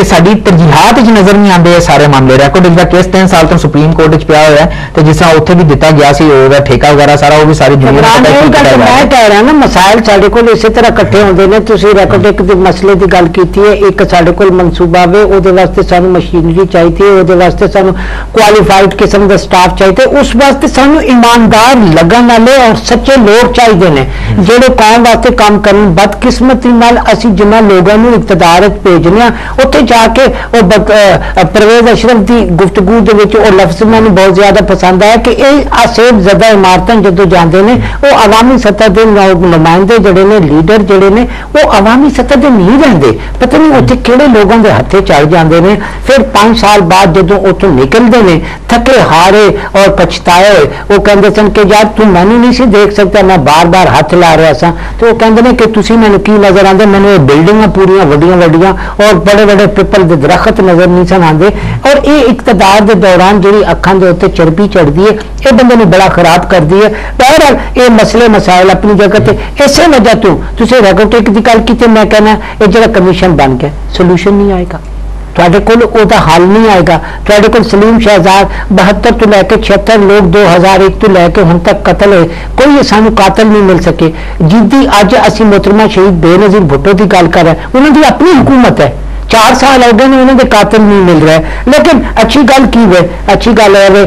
ਕਿ ਸਾਡੀ ਤਰਜੀਹਾਤ ਵਿੱਚ ਨਜ਼ਰ ਨਹੀਂ ਆਉਂਦੇ ਇਹ ਸਾਰੇ ਮਾਮਲੇ ਰੈਕੋਰਡ ਇਸ ਦਾ ਕੇਸ 3 ਸਾਲ ਤੋਂ ਸੁਪਰੀਮ ਕੋਰਟ ਵਿੱਚ ਪਿਆ ਹੋਇਆ ਹੈ ਤੇ ਜਿਸ ਤਰ੍ਹਾਂ ਉੱਥੇ ਵੀ ਦਿੱਤਾ ਗਿਆ ਸੀ ਉਹਦਾ ਠੇਕਾ ਵਗੈਰਾ ਸਾਰਾ ਉਹ ਵੀ ਸਾਰੀ ਦੁਨੀਆ ਨੂੰ ਪਤਾ ਹੈ ਮੈਂ ਕਹਿ ਰਿਹਾ ਨਾ ਮਸਾਇਲ ਸਾਡੇ ਕੋਲ ਇਸੇ ਤਰ੍ਹਾਂ ਇਕੱਠੇ ਹੁੰਦੇ ਨੇ ਤੁਸੀਂ ਰੈਕੋਰਡ ਇੱਕ ਦੇ ਮਸਲੇ ਦੀ ਗੱਲ ਕੀਤੀ ਹੈ ਇੱਕ ਸਾਡੇ ਕੋਲ ਮਨਸੂਬਾ ਵੇ ਉਹਦੇ ਵਾਸਤੇ ਸਾਨੂੰ ਮਸ਼ੀਨਰੀ ਚਾਹੀਦੀ ਹੈ ਉਹਦੇ ਵਾਸਤੇ ਸਾਨੂੰ ਕੁਆਲੀਫਾਈਡ ਕਿਸਮ ਦਾ ਸਟਾਫ ਚਾਹੀਦਾ ਉਸ ਵਾਸਤੇ ਸਾਨੂੰ ਇਮਾਨਦਾਰ ਲੱਗਣ ਵਾਲੇ ਔਰ ਸੱਚੇ ਲੋਕ ਚਾਹੀਦੇ ਨੇ ਜਿਹੜੇ ਕੰਮ ਵਾਸਤੇ ਕੰਮ ਕਰਨ ਬਦਕਿਸਮਤੀ ਨਾਲ ਅਸੀਂ ਜਿੰਨਾ ਲੋਕਾਂ ਨੂੰ ਇਕਤਦਾਰਤ ਭੇਜਨੇ ਆ ਉੱਥੇ کے وہ پرویز اشرف دی گفتگو دے او لفظ میں بہت زیادہ پسند آیا کہ اے آسیب زدہ عمارتیں جدو جاندے نے وہ عوامی سطح دے نمائندے جڑے نے لیڈر جڑے نے وہ عوامی سطح دے نہیں رہندے پتہ نہیں اوتھے کیڑے لوگوں دے ہتھے چڑھ جاندے نے پھر پانچ سال بعد جب نکل دے نے تھکے ہارے اور پچھتائے ہوئے وہ کہندے سن کہ یار تو میں نہیں سی دیکھ سکتا میں بار بار ہاتھ لا رہا سا تو وہ کہندے نے کہ تسی میں کی نظر نے بلڈنگاں پوریاں وڈیاں وڈیاں اور بڑے بڑے دے درخت نظر نہیں سن آتے اور یہ اقتدار دے دوران جی چڑبی چڑھتی ہے اپنی جگہ کمیشن سلوشن کو حل نہیں آئے گا کوئی سلیم شہزاد بہتر تو لے کے چھتر لوگ دو ہزار ایک تو لے کے ہن تک قتل ہوئے کوئی سان قاتل نہیں مل سکے جن کی اج اصل مسلمان شہید بے نظیر بھٹو کی گل کر رہے ہیں انہوں کی اپنی حکومت ہے چار سال ہو گئے انہوں نے قاتل نہیں مل رہا لیکن اچھی گل کی ہوئے اچھی گل ہے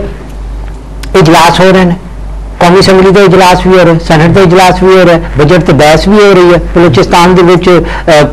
اجلاس ہو رہے ہیں قومی کا اجلاس بھی ہو رہا ہے سینٹ کا اجلاس بھی ہو رہا ہے بجٹ تو بحث بھی ہو رہی ہے بلوچستان کے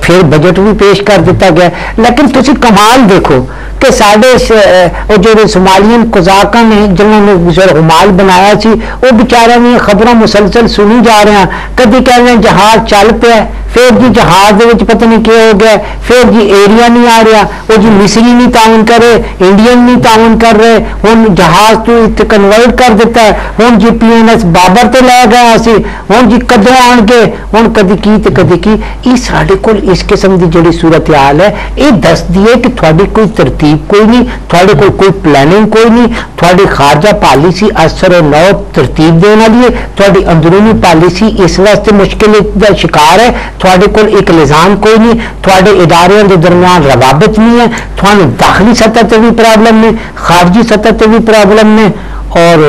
پھر بجٹ بھی پیش کر دیا گیا لیکن تھی کمال دیکھو کہ سارے سمالین کزاقا نے جنہوں نے غمال بنایا سی وہ بچارے میں خبروں مسلسل سنی جا رہے ہیں کدی کہہ رہے ہیں جہاز چل پہ پھر جی جہاز کے پتہ نہیں کیا ہو گیا پھر جی ایریا نہیں آ رہا وہ جی مصری نہیں کر رہے انڈین نہیں تعاون کر رہے ہوں جہاز تو کنورٹ کر دیتا ہے ہوں جی پی بابر تا گیا ہوں جی کدھر آنگے ہوں کدی کی کدی کی یہ سارے کو قسم کی جڑی صورت حال ہے یہ دس دی ہے کہ ترتیب کوئی نہیں پلاننگ کوئی نہیں خارجہ پالیسی اثر اور ترتیب دالی ہے تھوڑی اندرونی پالیسی اس واسطے مشکل کا شکار ہے تھوڑے کو لزام کوئی نہیں تھوڑے ادارے درمیان روابط نہیں ہے تھانے داخلی سطح سے بھی پرابلم نے خارجی سطح سے بھی پرابلم نے اور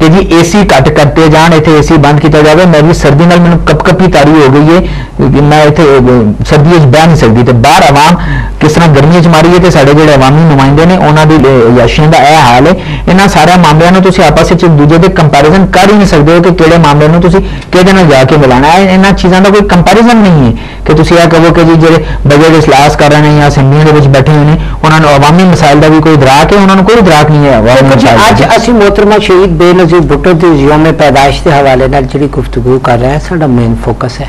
ਕਿ ਜੀ ਏਸੀ ਘੱਟ ਕਰਤੇ ਜਾਣ ਇੱਥੇ ਏਸੀ ਬੰਦ ਕੀਤਾ ਜਾਵੇ ਮੇਰੀ ਸਰਦੀ ਨਾਲ ਮੈਨੂੰ ਕਪਕਪੀ ਤਾਰੀ ਹੋ ਗਈ ਹੈ ਕਿ ਮੈਂ ਇੱਥੇ ਸਰਦੀ ਵਿੱਚ ਬਹਿ ਨਹੀਂ ਸਕਦੀ ਤੇ ਬਾਹਰ ਆਵਾਮ ਕਿਸ ਤਰ੍ਹਾਂ ਗਰਮੀ ਚ ਮਾਰੀ ਹੈ ਤੇ ਸਾਡੇ ਜਿਹੜੇ ਆਵਾਮੀ ਨੁਮਾਇੰਦੇ ਨੇ ਉਹਨਾਂ ਦੀ ਯਾਸ਼ੀਆਂ ਦਾ ਇਹ ਹਾਲ ਹੈ ਇਹਨਾਂ ਸਾਰਿਆਂ ਮਾਮਲਿਆਂ ਨੂੰ ਤੁਸੀਂ ਆਪਸ ਵਿੱਚ ਦੂਜੇ ਦੇ ਕੰਪੈਰੀਜ਼ਨ ਕਰ ਹੀ ਨਹੀਂ ਸਕਦੇ ਕਿ ਕਿਹੜੇ ਮਾਮਲੇ ਨੂੰ ਤੁਸੀਂ ਕਿਹਦੇ ਨਾਲ ਜਾ ਕੇ ਮਿਲਾਣਾ ਹੈ ਇਹਨਾਂ ਚੀਜ਼ਾਂ ਦਾ ਕੋਈ ਕੰਪੈਰੀਜ਼ਨ ਨਹੀਂ ਹੈ تسی یہ کہو کہ جی جی بجٹ اجلاس کر رہے ہیں یا سمجھوں کے بیٹھے ہوئے ہیں وہاں عوامی مسائل دا بھی کوئی دراک ہے انہوں کو کوئی دراک نہیں ہے اسی محترمہ شہید بے نظیر بھٹو کی یومے پیدائش دے حوالے نال جڑی گفتگو کر رہے ہیں مین فوکس ہے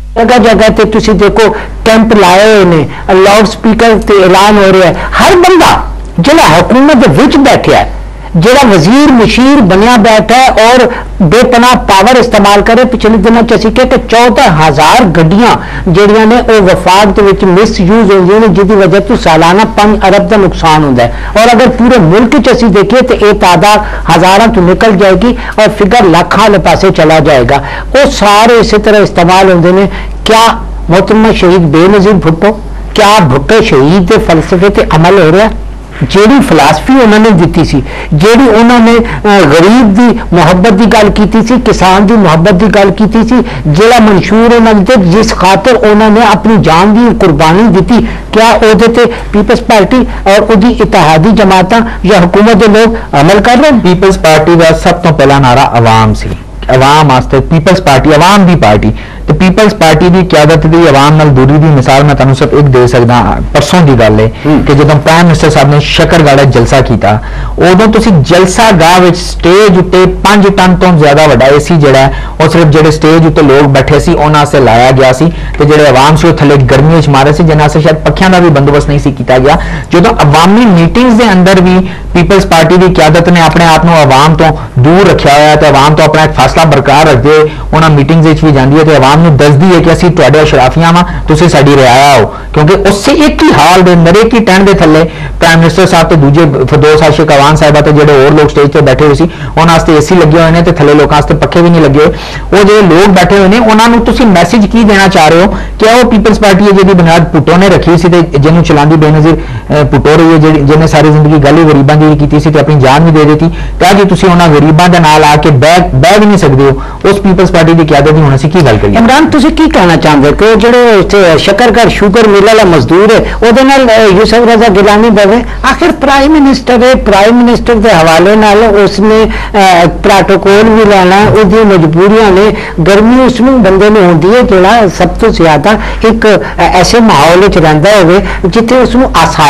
جگہ جگہ تے تسی دیکھو کیمپ لائے ہوئے ہیں لاؤڈ سپیکر تے اعلان ہو رہے ہیں ہر بندہ جلہ حکومت وچ بیٹھے ہیں جڑا وزیر مشیر بنیا بیٹھا ہے اور بے پناہ پاور استعمال کرے پچھلے دنوں سے کہ چودہ ہزار گڈیاں جڑی نے وہ وفاق مس یوز ہو جہی وجہ تو سالانہ پن ارب کا نقصان ہوتا ہے اور اگر پورے ملک چیز دیکھیے تو یہ تعداد ہزاروں نکل جائے گی اور فکر لاکھوں والے پاسے چلا جائے گا وہ سارے اسی طرح استعمال ہوتے ہیں کیا محترمہ شہید بے نظیر بھٹو کیا بھٹو شہید کے فلسفے تے عمل ہو رہا ہے جیڑی فلاسفی انہوں نے دیتی سی جیڑی انہوں نے غریب دی محبت دی گل سی کسان دی محبت دی گل سی جیڑا منشور انہوں نے جس خاطر انہوں نے اپنی جان دی قربانی دیتی کیا او دیتے پیپلز پارٹی اور او دی اتحادی جماعتاں یا حکومت دے لوگ عمل کر رہے ہیں پیپلز پارٹی دا سب تو پہلا نعرہ عوام سی عوام آستے پیپلز پارٹی عوام بھی پارٹی ਤੇ ਪੀਪਲਸ ਪਾਰਟੀ ਦੀ ਕਿਆਦਤ ਦੀ ਆਵਾਮ ਨਾਲ ਦੂਰੀ ਦੀ ਮਿਸਾਲ ਮੈਂ ਤੁਹਾਨੂੰ ਸਭ ਇੱਕ ਦੇ ਸਕਦਾ ਪਰਸੋਂ ਦੀ ਗੱਲ ਹੈ ਕਿ ਜਦੋਂ ਪ੍ਰਾਈਮ ਮਿਨਿਸਟਰ ਸਾਹਿਬ ਨੇ ਸ਼ਕਰਗੜਾ ਜਲਸਾ ਕੀਤਾ ਉਦੋਂ ਤੁਸੀਂ ਜਲਸਾ ਗਾਹ ਵਿੱਚ ਸਟੇਜ ਉੱਤੇ 5 ਟਨ ਤੋਂ ਜ਼ਿਆਦਾ ਵੱਡਾ ਏਸੀ ਜਿਹੜਾ ਉਹ ਸਿਰਫ ਜਿਹੜੇ ਸਟੇਜ ਉੱਤੇ ਲੋਕ ਬੈਠੇ ਸੀ ਉਹਨਾਂ ਸੇ ਲਾਇਆ ਗਿਆ ਸੀ ਤੇ ਜਿਹੜੇ ਆਵਾਮ ਸੀ ਉਹ ਥੱਲੇ ਗਰਮੀ ਵਿੱਚ ਮਾਰੇ ਸੀ ਜਿਨ੍ਹਾਂ ਸੇ ਸ਼ਾਇਦ ਪੱਖਿਆਂ ਦਾ ਵੀ ਬੰਦੋਬਸਤ ਨਹੀਂ ਸੀ ਕੀਤਾ ਗਿਆ ਜਦੋਂ ਆਵਾਮੀ ਮੀਟਿੰਗਸ ਦੇ ਅੰਦਰ ਵੀ ਪੀਪਲਸ ਪਾਰਟੀ ਦੀ ਕਿਆਦਤ ਨੇ ਆਪਣੇ ਆਪ ਨੂੰ ਆਵਾਮ ਤੋਂ ਦੂਰ ਰੱਖਿਆ ਹੋਇਆ ਤੇ ਆਵਾਮ ਤੋਂ ਆਪਣਾ ਇੱਕ ਫਾਸਲਾ ਬਰਕਰਾਰ ਰੱਖਦੇ ਉਹਨਾਂ ਮੀਟਿੰਗਸ ਵਿੱਚ ਵੀ ਜਾਂਦੀ ਹੈ ਤੇ ਆਵਾਮ ਸਾਨੂੰ ਦੱਸਦੀ ਹੈ ਕਿ ਅਸੀਂ ਤੁਹਾਡੇ ਅਸ਼ਰਾਫੀਆਂ ਵਾਂ ਤੁਸੀਂ ਸਾਡੀ ਰਿਆਇਆ ਹੋ ਕਿਉਂਕਿ ਉਸੇ ਇੱਕ ਹੀ ਹਾਲ ਦੇ ਅੰਦਰ ਇੱਕ ਹੀ ਦੇ ਥੱਲੇ ਪ੍ਰਾਈਮ ਮਿਨਿਸਟਰ ਸਾਹਿਬ ਤੇ ਦੂਜੇ ਫਦੋਸ ਆਸ਼ਿਕ ਅਵਾਨ ਸਾਹਿਬਾ ਤੇ ਜਿਹੜੇ ਹੋਰ ਲੋਕ ਸਟੇਜ ਤੇ ਬੈਠੇ ਹੋਏ ਸੀ ਉਹਨਾਂ ਵਾਸਤੇ ਏਸੀ ਲੱਗੇ ਹੋਏ ਨੇ ਤੇ ਥੱਲੇ ਲੋਕਾਂ ਵਾਸਤੇ ਪੱਖੇ ਵੀ ਨਹੀਂ ਲੱਗੇ ਉਹ ਜਿਹੜੇ ਲੋਕ ਬੈਠੇ ਹੋਏ ਨੇ ਉਹਨਾਂ ਨੂੰ ਤੁਸੀਂ ਮੈਸੇਜ ਕੀ ਦੇਣਾ ਚਾਹ ਰਹੇ ਹੋ ਕਿ ਉਹ ਪੀਪਲਸ ਪਾਰਟੀ ਹੈ ਜਿਹਦੀ ਬੁਨਿਆਦ ਪੁੱਟੋ ਨੇ ਰੱਖੀ ਸੀ ਤੇ ਜਿਹਨੂੰ ਚਲਾਉਂਦੀ ਬੇਨਜ਼ੀਰ پٹوری ہے جنہیں ساری زندگی گلی گلے گریبان کی اپنی جان بھی دے دیتی کہا تسی ہونا غریبان آکے بیگ نہیں سکتے ہو اس پیپلز پارٹی نے کیا دے دی ہونا سی کی گل عمران تسی کی کہنا چاہتے ہیں کہ جڑے شکر کر شکر مل والا مزدور ہے او وہ یوسف رضا گلانی نہیں دے آخر پرائم منسٹر ہے پرائم منسٹر دے حوالے نال اس نے پراتوکول بھی لانا او دی مجبوریاں نے گرمی اس میں بندے میں ہوں دیئے جڑا سب تو زیادہ ایک ایسے ماحول چلاندہ ہوئے جتے اس میں آسائ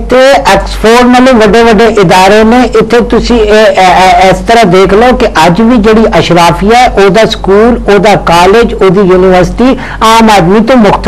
آکسفورڈ والے ویارے نے اتنے اس طرح دیکھ لو کہ اج بھی جہی اشرافی ہے وہ اسکول کالج یونیورسٹی آم آدمی تو مختلف